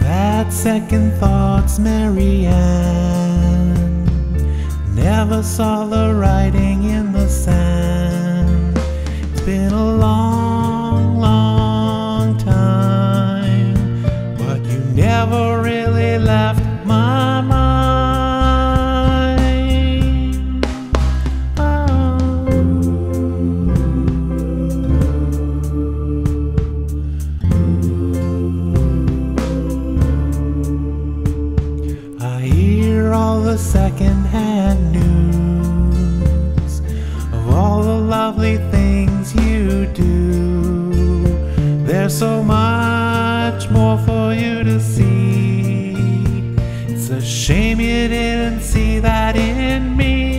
had second thoughts, Mary Anne. Never saw the writing in the sand. It's been a long, secondhand news of all the lovely things you do. There's so much more for you to see. It's a shame you didn't see that in me.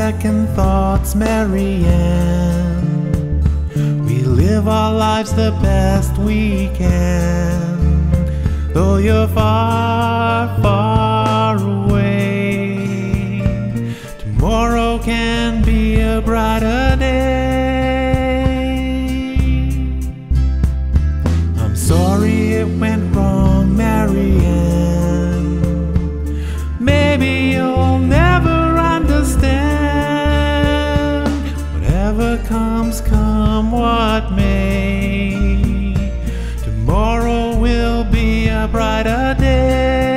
Second thoughts, Mary Anne. We live our lives the best we can, though you're far, far away. Tomorrow can be a brighter day. Comes, come what may. Tomorrow will be a brighter day.